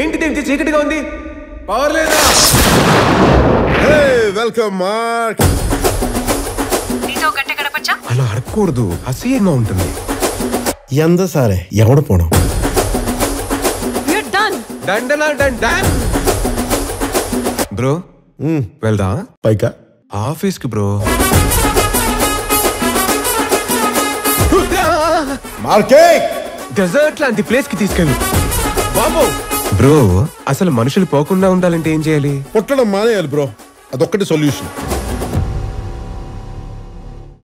ఏంటిది ఇంత చీకటిగా ఉంది? పవర్ లేదా? వెల్కమ్ మార్క్ నీతో గంట గడపచ్చా? అలా అడగకూడదు. అసహ్యంగా ఉంటుంది. ఎంత సారే? ఎవడ పోవడం డన్ డాన్ బ్రో వెళ్దా? పైకా? ఆఫీస్కి బ్రో మార్కే! డెజర్ట్ లాంటి ప్లేస్కి తీసుకెళ్ళు. బాబు బ్రో అసలు మనుషులు పోకుండా ఉండాలంటే ఏం చేయాలి? పుట్టడం మానేయాలి బ్రో. అదొక్కటి సొల్యూషన్.